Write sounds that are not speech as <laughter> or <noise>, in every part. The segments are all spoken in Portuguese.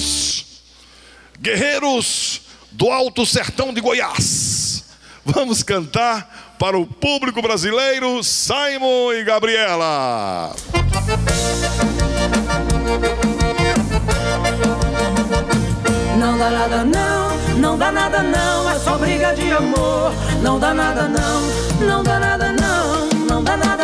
amigos, guerreiros do Alto Sertão de Goiás. Vamos cantar para o público brasileiro Simon e Gabriela. Não dá nada não, não dá nada não, é só briga de amor. Não dá nada não, não dá nada não, não dá nada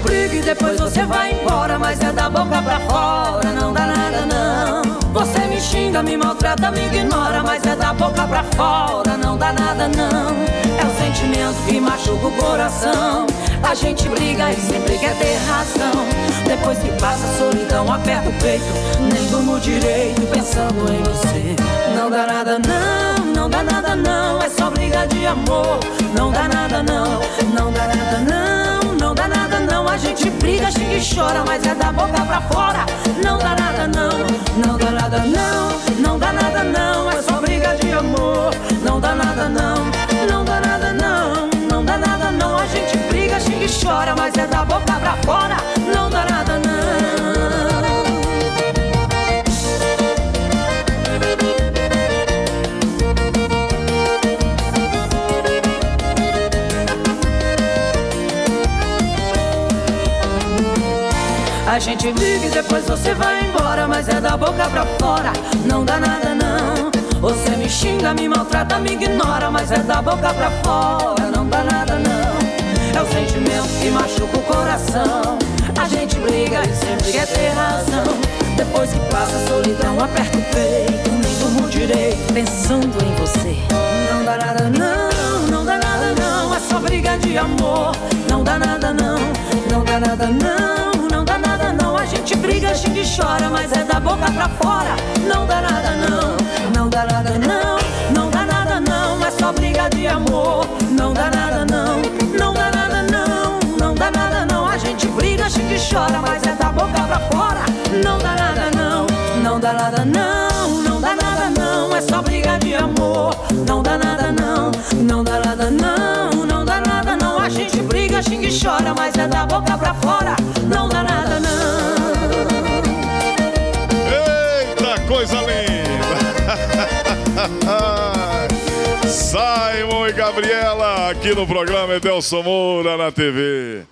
briga e depois você vai embora, mas é da boca pra fora, não dá nada não. Você me xinga, me maltrata, me ignora, mas é da boca pra fora, não dá nada não. É o sentimento que machuca o coração. A gente briga e sempre quer ter razão. Depois que passa a solidão, aperta o peito, nem durmo direito pensando em você. Não dá nada não, não dá nada não, é só briga de amor. Não dá nada não, não dá nada não, não dá nada não. A gente briga, xinga e chora, mas é da boca pra fora. Não dá nada não, não dá nada não, não dá nada não. É só briga de amor. Não dá nada não, não chora, mas é da boca pra fora. Não dá nada não. A gente briga e depois você vai embora, mas é da boca pra fora, não dá nada não. Você me xinga, me maltrata, me ignora, mas é da boca pra fora, não dá nada não. É o sentimento que machuca o coração. A gente briga e sempre quer ter razão. Depois que passa a solidão, aperta o peito, nem durmo direito, pensando em você. Não dá nada não, não dá nada não, é só briga de amor. Não dá nada não, não dá nada não, não dá nada não. A gente briga, xinga e chora, mas é da boca pra fora. Não dá nada não, não dá nada não, não dá nada não, é só briga de amor. Chora, mas é da boca pra fora. Não dá nada não, não dá nada não, não dá nada não, é só briga de amor. Não dá nada não, não dá nada não, não dá nada não. A gente briga, xinga e chora, mas é da boca pra fora. Não dá nada não. Eita, coisa linda! <laughs> Simon e Gabriela aqui no programa Edelson Moura na TV.